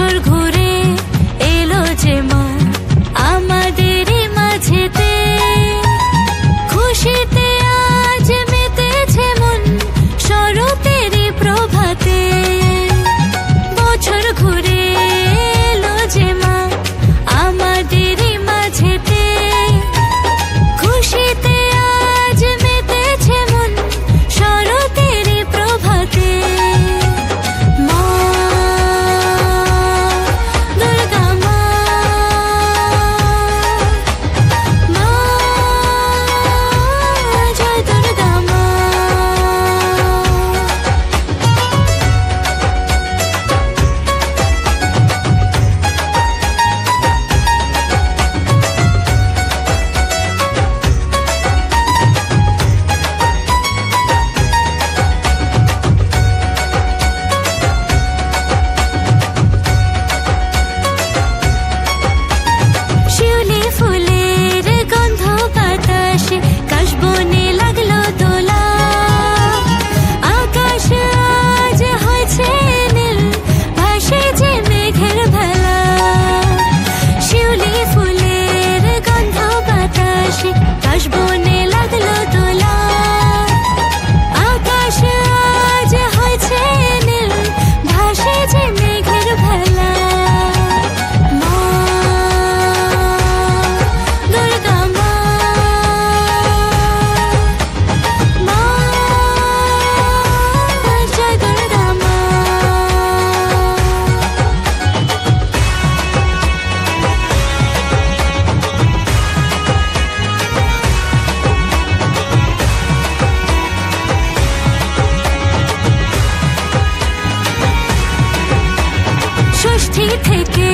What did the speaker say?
Uçur থেকে